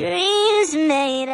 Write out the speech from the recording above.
dreams made